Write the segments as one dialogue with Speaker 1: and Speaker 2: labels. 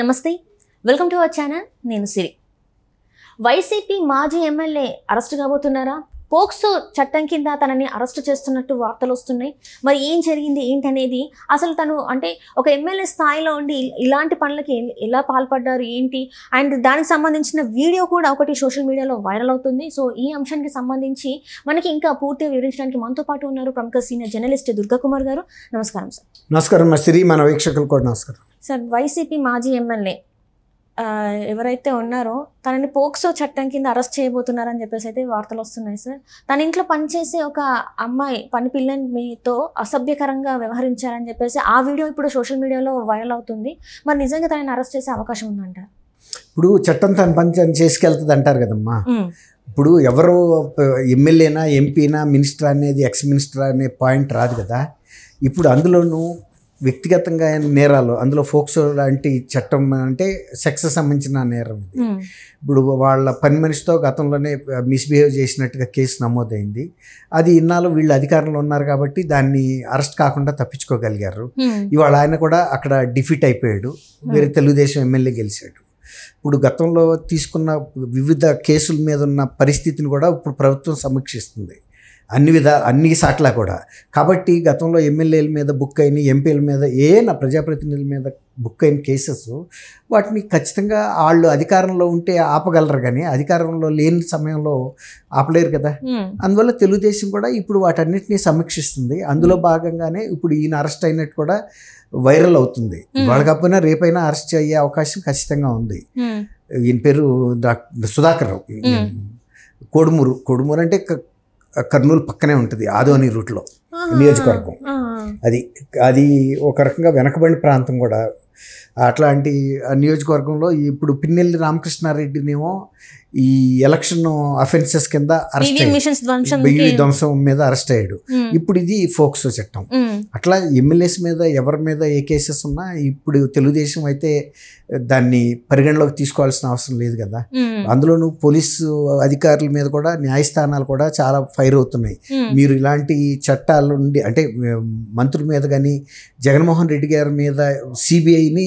Speaker 1: నమస్తే. Welcome to our channel. నేను సిరి. వైసీపీ మాజీ ఎమ్మెల్యే అరెస్ట్ కాబోతున్నారా? పోక్సో చట్టం కింద తనని అరెస్ట్ చేస్తున్నట్టు వార్తలు వస్తున్నాయి. మరి ఏం జరిగింది? ఏంటనేది? అసలు తను అంటే ఒక ఎమ్మెల్యే స్థాయిలో ఉండి ఇలాంటి పనులకి ఎల్- పాల్పడ్డారు? ఏంటి? అండ్ దానికి సంబంధించిన వీడియో కూడా ఒకటి సోషల్ మీడియాలో వైరల్ అవుతుంది. సో ఈ అంశానికి సంబంధించి మనకి ఇంకా పూర్తిగా వివరించడానికి మనతో పాటు ఉన్నారు ప్రముఖ సీనియర్ జర్నలిస్ట్ దుర్గా కుమార్ గారు. నమస్కారం సార్.
Speaker 2: నమస్కారం. సిరి మన వీక్షకులు కూడా నమస్కారం.
Speaker 1: సార్ వైసీపీ మాజీ ఎమ్మెల్యే ఎవరైతే ఉన్నారో తనని పోక్సో చట్టం కింద అరెస్ట్ చేయబోతున్నారని చెప్పేసి అయితే వార్తలు వస్తున్నాయి సార్. తన ఇంట్లో పనిచేసే ఒక అమ్మాయి పని పిల్లని మీతో అసభ్యకరంగా వ్యవహరించారని చెప్పేసి ఆ వీడియో ఇప్పుడు సోషల్ మీడియాలో వైరల్ అవుతుంది. మరి నిజంగా తనని అరెస్ట్ చేసే అవకాశం ఉందంట.
Speaker 2: ఇప్పుడు చట్టం తన పని తను చేసుకెళ్తుంది అంటారు కదమ్మా. ఇప్పుడు ఎవరు ఎమ్మెల్యేనా ఎంపీనా మినిస్టర్ అనేది ఎక్స్ మినిస్టర్ అనే పాయింట్ రాదు కదా. ఇప్పుడు అందులోనూ వ్యక్తిగతంగా నేరాలు అందులో ఫోక్సో లాంటి చట్టం అంటే సెక్స్ సంబంధించిన నేరం ఇది. ఇప్పుడు వాళ్ళ పని మనిషితో గతంలోనే మిస్బిహేవ్ చేసినట్టుగా కేసు నమోదైంది. అది ఇన్నాళ్ళు వీళ్ళు అధికారంలో ఉన్నారు కాబట్టి దాన్ని అరెస్ట్ కాకుండా తప్పించుకోగలిగారు. ఇవాళ ఆయన కూడా అక్కడ డిఫీట్ అయిపోయాడు. వేరే తెలుగుదేశం ఎమ్మెల్యే గెలిచాడు. ఇప్పుడు గతంలో తీసుకున్న వివిధ కేసుల మీద ఉన్న పరిస్థితిని కూడా ఇప్పుడు ప్రభుత్వం సమీక్షిస్తుంది. అన్ని విధా అన్ని సాట్లా కూడా. కాబట్టి గతంలో ఎమ్మెల్యేల మీద బుక్ అయిన ఎంపీల మీద ఏనా ప్రజాప్రతినిధుల మీద బుక్ అయిన కేసెస్ వాటిని ఖచ్చితంగా వాళ్ళు అధికారంలో ఉంటే ఆపగలరు కానీ అధికారంలో లేని సమయంలో ఆపలేరు కదా. అందువల్ల తెలుగుదేశం కూడా ఇప్పుడు వాటన్నిటిని సమీక్షిస్తుంది. అందులో భాగంగానే ఇప్పుడు ఈయన అరెస్ట్ అయినట్టు కూడా వైరల్ అవుతుంది. వాళ్ళ కాకపోయినా రేపైనా అరెస్ట్ అయ్యే అవకాశం ఖచ్చితంగా ఉంది. ఈయన పేరు డాక్టర్ సుధాకర్ రావు. కొడుమూరు కొడుమూరు అంటే కర్నూలు పక్కనే ఉంటుంది ఆదోని రూట్లో నియోజకవర్గం. అది అది ఒక రకంగా వెనకబడిన ప్రాంతం కూడా. అట్లాంటి నియోజకవర్గంలో ఇప్పుడు పిన్నెల్లి రామకృష్ణారెడ్డినేమో ఈ ఎలక్షన్ అఫెన్సెస్ కింద అరెస్ట్
Speaker 1: ధ్వంసం
Speaker 2: మీద అరెస్ట్ అయ్యాడు. ఇప్పుడు ఇది ఫోక్సో చట్టం. అట్లా ఎమ్మెల్యేస్ మీద ఎవరి మీద ఏ కేసెస్ ఉన్నా ఇప్పుడు తెలుగుదేశం అయితే దాన్ని పరిగణలోకి తీసుకోవాల్సిన అవసరం లేదు కదా. అందులోనూ పోలీసు అధికారుల మీద కూడా న్యాయస్థానాలు కూడా చాలా ఫైర్ అవుతున్నాయి. మీరు ఇలాంటి చట్టాల నుండి అంటే ఉమ్, మంత్రుల మీద కానీ జగన్మోహన్ రెడ్డి గారి మీద సిబిఐని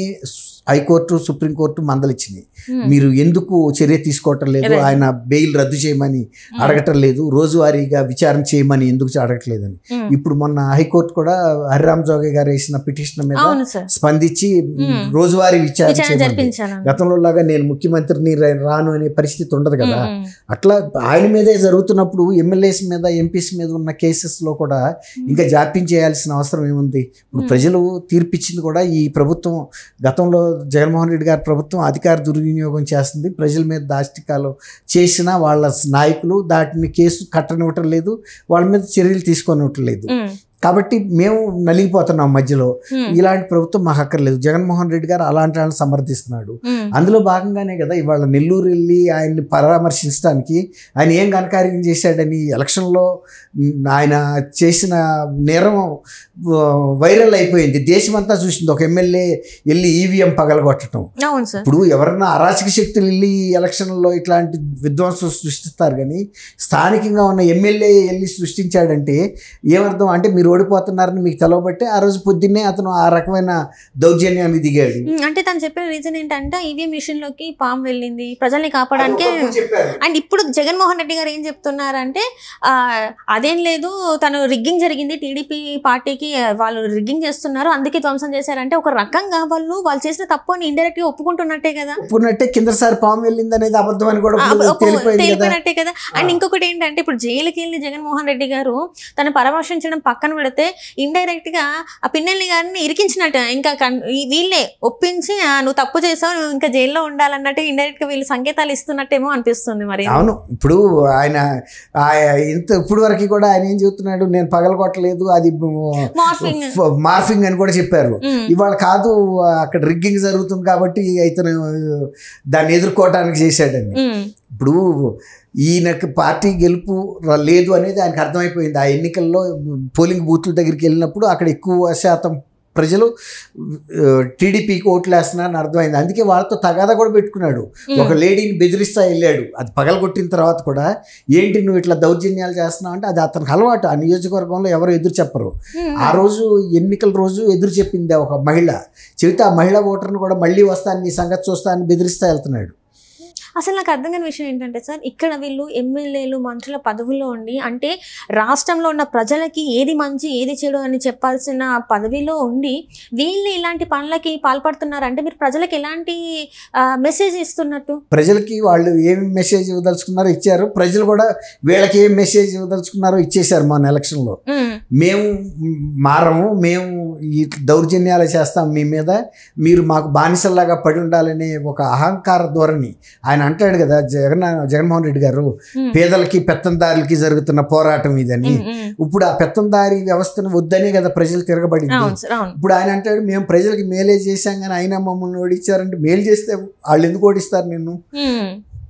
Speaker 2: హైకోర్టు సుప్రీంకోర్టు మందలిచ్చినాయి. మీరు ఎందుకు చర్య తీసుకోవటం లేదు. ఆయన బెయిల్ రద్దు చేయమని అడగటం లేదు. రోజువారీగా విచారణ చేయమని ఎందుకు అడగట్లేదని. ఇప్పుడు మొన్న హైకోర్టు కూడా హరిరామ్ జోగే గారు వేసిన పిటిషన్ మీద స్పందించి. రోజువారీ విచారణ
Speaker 1: జరిపించాను.
Speaker 2: గతంలో లాగా నేను ముఖ్యమంత్రిని రాను అనే పరిస్థితి ఉండదు కదా. అట్లా ఆయన మీదే జరుగుతున్నప్పుడు ఎమ్మెల్యేస్ మీద ఎంపీస్ మీద ఉన్న కేసెస్లో కూడా ఇంకా జాప్యం చేయాల్సిన అవసరం ఏముంది? ఇప్పుడు. ప్రజలు తీర్పిచ్చింది కూడా ఈ ప్రభుత్వం గతంలో జగన్మోహన్ రెడ్డి గారి ప్రభుత్వం అధికార దుర్వినియోగం చేస్తుంది. ప్రజల మీద దాష్టికాలు చేసిన వాళ్ళ నాయకులు దాటిని కేసు కట్టనివ్వటం లేదు. వాళ్ళ మీద చర్యలు తీసుకొనివ్వటం లేదు. కాబట్టి మేము నలిగిపోతున్నాం మధ్యలో. ఇలాంటి ప్రభుత్వం మాకు అక్కర్లేదు. జగన్మోహన్ రెడ్డి గారు అలాంటి వాళ్ళని సమర్థిస్తున్నాడు. అందులో భాగంగానే కదా ఇవాళ నెల్లూరు వెళ్ళి ఆయన్ని పరామర్శించడానికి ఆయన ఏం ఘనకార్యం చేశాడని ఎలక్షన్లో ఆయన చేసిన నేరం వైరల్ అయిపోయింది. దేశమంతా చూసింది. ఒక ఎమ్మెల్యే వెళ్ళి ఈవీఎం పగలగొట్టడం. ఇప్పుడు ఎవరన్నా అరాచక శక్తులు వెళ్ళి ఎలక్షన్లో ఇట్లాంటి విధ్వంసం సృష్టిస్తారు కానీ స్థానికంగా ఉన్న ఎమ్మెల్యే వెళ్ళి సృష్టించాడంటే ఏమర్థం? అంటే మీరు ఓడిపోతున్నారని మీకు తెలవబట్టే ఆ రోజు పొద్దున్నే అతను ఆ రకమైన దౌర్జన్యానికి దిగాడు.
Speaker 1: అంటే తను చెప్పిన రీజన్ ఏంటంటే ఈవీఎం మిషన్లోకి పాము వెళ్ళింది ప్రజల్ని కాపాడడానికి
Speaker 2: చెప్పారు.
Speaker 1: అండ్ ఇప్పుడు జగన్మోహన్ రెడ్డి గారు ఏం చెప్తున్నారంటే అదేం లేదు తను రిగ్గింగ్ జరిగింది టీడీపీ పార్టీకి వాళ్ళు రిగ్గింగ్ చేస్తున్నారు అందుకే ధ్వంసం చేశారంటే ఒక రకంగా వాళ్ళు వాళ్ళు చేసిన తప్పు అని ఇండైరెక్ట్గా ఒప్పుకుంటున్నట్టే కదా.
Speaker 2: ఒప్పుకున్నట్టే కిందసారి పాము వెళ్ళింది అనేది అబద్ధం అని కూడా
Speaker 1: తేలిపోయినట్టే కదా. అండ్ ఇంకొకటి ఏంటంటే ఇప్పుడు జైలుకి వెళ్ళి జగన్మోహన్ రెడ్డి గారు తను పరామర్శించడం పక్కన పెడితే ఇండైరెక్ట్గా ఆ పిన్నెల్లి గారిని ఇరికించినట్టు. ఇంకా కన్- వీళ్ళే ఒప్పించి "ఆ, నువ్వు తప్పు చేసావు నువ్వు ఇంకా జైల్లో ఉండాలన్నట్టు ఇండైరెక్ట్గా వీళ్ళు సంకేతాలు ఇస్తున్నట్టేమో అనిపిస్తుంది మరి.
Speaker 2: అవును. ఇప్పుడు ఆయన ఇంత ఇప్పుడు వరకు కూడా ఆయన ఏం చెబుతున్నాడు? నేను పగలగొట్టలేదు అది
Speaker 1: మార్ఫింగ్
Speaker 2: అని కూడా చెప్పారు. ఇవాళ కాదు అక్కడ రిగ్గింగ్ జరుగుతుంది కాబట్టి ఇతను దాన్ని ఎదుర్కోవటానికి చేశాడని. ఇప్పుడు ఈయనకి పార్టీ గెలుపు లేదు అనేది ఆయనకు అర్థమైపోయింది. ఆ ఎన్నికల్లో పోలింగ్ బూత్ల దగ్గరికి వెళ్ళినప్పుడు అక్కడ ఎక్కువ శాతం ప్రజలు టీడీపీకి ఓట్లు వేస్తున్నారని అర్థమైంది. అందుకే వాళ్ళతో తగాదా కూడా పెట్టుకున్నాడు. ఒక లేడీని బెదిరిస్తా వెళ్ళాడు. అది పగలగొట్టిన తర్వాత కూడా ఏంటి నువ్వు ఇట్లా దౌర్జన్యాలు చేస్తున్నావు అంటే అది అతనికి అలవాటు. ఆ నియోజకవర్గంలో ఎవరు ఎదురు చెప్పరు. ఆ రోజు ఎన్నికల రోజు ఎదురు చెప్పింది ఒక మహిళ. చెబితే ఆ మహిళా ఓటర్ని కూడా మళ్ళీ వస్తాను నీ సంగతి చూస్తానని బెదిరిస్తా వెళ్తున్నాడు.
Speaker 1: అసలు నాకు అర్థం కాని విషయం ఏంటంటే సార్ ఇక్కడ వీళ్ళు ఎమ్మెల్యేలు మంత్రుల పదవుల్లో ఉండి అంటే రాష్ట్రంలో ఉన్న ప్రజలకి ఏది మంచి ఏది చెడు అని చెప్పాల్సిన పదవిలో ఉండి వీళ్ళు ఇలాంటి పనులకి పాల్పడుతున్నారు. అంటే మీరు ప్రజలకు ఎలాంటి మెసేజ్ ఇస్తున్నట్టు?
Speaker 2: ప్రజలకి వాళ్ళు ఏం మెసేజ్ ఇవ్వదలుచుకున్నారో ఇచ్చారు. ప్రజలు కూడా వీళ్ళకి ఏం మెసేజ్ ఇవ్వదలుచుకున్నారో ఇచ్చేశారు మన ఎలక్షన్లో మేము మారము మేము ఈ దౌర్జన్యాలు చేస్తాం మీ మీద. మీరు మాకు బానిసల్లాగా పడి ఉండాలనే ఒక అహంకార ధోరణి ఆయన అంటాడు కదా జగన్ జగన్మోహన్ రెడ్డి గారు పేదలకి పెత్తందారులకి జరుగుతున్న పోరాటం ఇదని. ఇప్పుడు ఆ పెత్తందారి వ్యవస్థను వద్దనే కదా ప్రజలు తిరగబడింది. ఇప్పుడు ఆయన అంటాడు మేము ప్రజలకి మేలే చేశాం కానీ అయినా మమ్మల్ని ఓడించారంటే మేలు చేస్తే వాళ్ళు ఎందుకు ఓడిస్తారు నిన్ను?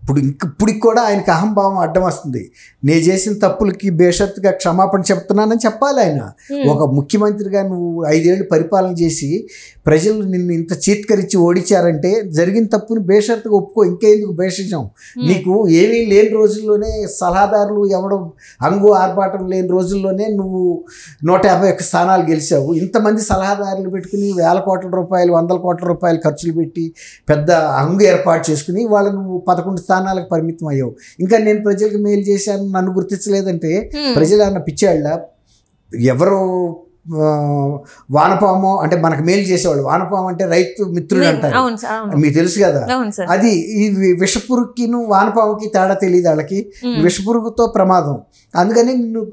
Speaker 2: ఇప్పుడు ఇంక ఇప్పటికి కూడా ఆయనకి అహంభావం అడ్డం వస్తుంది. నేను చేసిన తప్పులకి బేషరతుగా క్షమాపణ చెప్తున్నానని చెప్పాలి ఆయన. ఒక ముఖ్యమంత్రిగా నువ్వు ఐదేళ్ళు పరిపాలన చేసి ప్రజలు నిన్ను ఇంత చీత్కరించి ఓడించారంటే జరిగిన తప్పుని బేషరతుగా ఒప్పుకో ఇంకెందుకు భేషించాం నీకు ఏమీ లేని రోజుల్లోనే సలహాదారులు ఎవడం అంగు ఆర్భాటం లేని రోజుల్లోనే నువ్వు నూట యాభై ఒక్క స్థానాలు గెలిచావు. ఇంతమంది సలహాదారులు పెట్టుకుని వేల కోట్ల రూపాయలు వందల కోట్ల రూపాయలు ఖర్చులు పెట్టి పెద్ద అంగు ఏర్పాటు చేసుకుని వాళ్ళు నువ్వు పదకొండు స్థానాలకు పరిమితం అయ్యావు. ఇంకా నేను ప్రజలకు మేలు చేశాను నన్ను గుర్తించలేదంటే. ప్రజలు అన్న పిచ్చాళ్ళ ఎవరు వానపాము అంటే మనకు మేలు చేసేవాళ్ళు. వానపాము అంటే రైతు మిత్రుడు అంటారు. మీకు తెలుసు కదా? అది ఈ వి- విషపురుగుకిను వానపాముకి తేడా తెలియదు వాళ్ళకి. విషపురుగుతో ప్రమాదం. అందుకని నిన్ను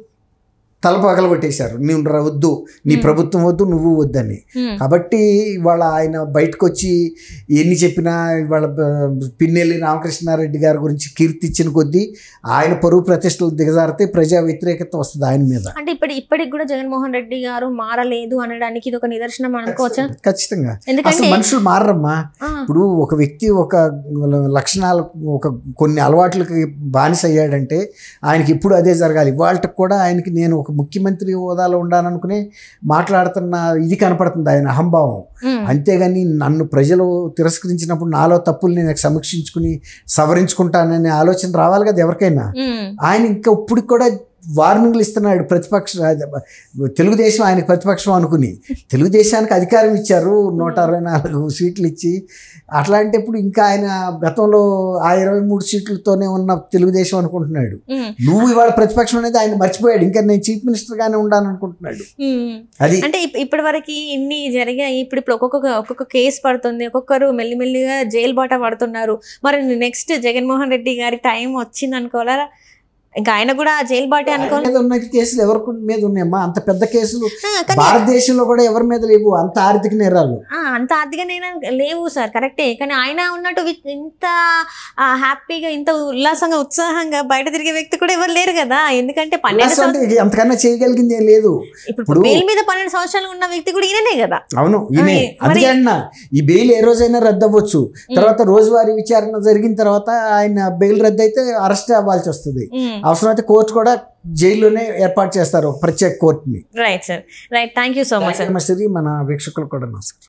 Speaker 2: తల పగలగొట్టేశారు నువ్వు ర- వద్దు. నీ. ప్రభుత్వం వద్దు నువ్వు వద్దని. కాబట్టి ఇవాళ ఆయన బయటకు వచ్చి ఎన్ని చెప్పినా ఇవాళ పిన్నెల్లి రామకృష్ణారెడ్డి గారి గురించి కీర్తిచ్చిన కొద్దీ ఆయన పరువు ప్రతిష్టలు దిగజారితే ప్రజా వ్యతిరేకత వస్తుంది ఆయన మీద.
Speaker 1: అంటే ఇప్పుడు ఇప్పటికి కూడా జగన్మోహన్ రెడ్డి గారు మారలేదు అనడానికి ఇది ఒక నిదర్శనం అనుకోవచ్చా?
Speaker 2: ఖచ్చితంగా అసలు మనుషులు మారమ్మా ఇప్పుడు ఒక వ్యక్తి ఒక లక్షణాలు ఒక కొన్ని అలవాట్లకి బానిస అయ్యాడంటే ఆయనకి ఇప్పుడు అదే జరగాలి. వాళ్ళకి కూడా ఆయనకి నేను ఒక ముఖ్యమంత్రి హోదాలో ఉండాలనుకునే మాట్లాడుతున్న ఇది కనపడుతుంది ఆయన అహంభావం. అంతేగాని నన్ను ప్రజలు తిరస్కరించినప్పుడు నాలో తప్పులు నేను సమీక్షించుకుని సవరించుకుంటాననే ఆలోచన రావాలి కదా ఎవరికైనా. ఆయన ఇంకా ఇప్పుడు కూడా వార్నింగ్లు ఇస్తున్నాడు ప్రతిపక్ష తెలుగుదేశం ఆయనకు ప్రతిపక్షం అనుకుని. తెలుగుదేశానికి అధికారం ఇచ్చారు నూట అరవై నాలుగు సీట్లు ఇచ్చి. అట్లాంటప్పుడు ఇంకా ఆయన గతంలో ఆ ఇరవై మూడు సీట్లతోనే ఉన్న తెలుగుదేశం అనుకుంటున్నాడు. నువ్వు ఇవాళ ప్రతిపక్షం అనేది ఆయన మర్చిపోయాడు. ఇంకా నేను చీఫ్ మినిస్టర్గానే ఉండాలని అనుకుంటున్నాడు. అది
Speaker 1: అంటే ఇప్- ఇప్పటి వరకు ఇన్ని జరిగాయి. ఇప్పుడు ఇప్పుడు ఒక్కొక్క ఒక్కొక్క కేసు పడుతుంది. ఒక్కొక్కరు మెల్లిమెల్లిగా జైలు బాట పడుతున్నారు. మరి నెక్స్ట్ జగన్మోహన్ రెడ్డి గారి టైం వచ్చింది అనుకోవాలా ఇంకా ఆయన కూడా జైలు బాటే
Speaker 2: మీద ఉన్న కేసులు ఎవరి మీద ఉన్నాయమ్మా? అంత పెద్ద కేసులు భారతదేశంలో కూడా ఎవరి మీద లేవు? అంత ఆర్థిక నేరాలు.
Speaker 1: అంత ఆర్థికంగా లేవు సార్ కరెక్టే. కానీ ఆయన ఉన్నట్టు ఇంత హ్యాపీగా ఇంత ఉల్లాసంగా ఉత్సాహంగా బయట తిరిగే వ్యక్తి కూడా ఎవరు లేరు కదా. ఎందుకంటే పన్నెండు
Speaker 2: అంతకన్నా చేయగలిగింది ఏం లేదు.
Speaker 1: ఇప్పుడు బెయిల్ మీద పన్నెండు సంవత్సరాలు ఉన్న వ్యక్తి కూడా ఈయననే కదా.
Speaker 2: అవును ఈయనే. అందుకే అన్న ఈ బెయిల్ ఏ రోజైనా రద్దు అవ్వచ్చు తర్వాత రోజువారీ విచారణ జరిగిన తర్వాత ఆయన బెయిల్ రద్దు అయితే అరెస్ట్ అవ్వాల్సి వస్తుంది. అవసరమైతే కోర్టు కూడా జైల్లోనే ఏర్పాటు చేస్తారు ప్రత్యేక కోర్టుని.
Speaker 1: Right sir right thank you so much sir
Speaker 2: మన వీక్షకులు కూడా నమస్కారం.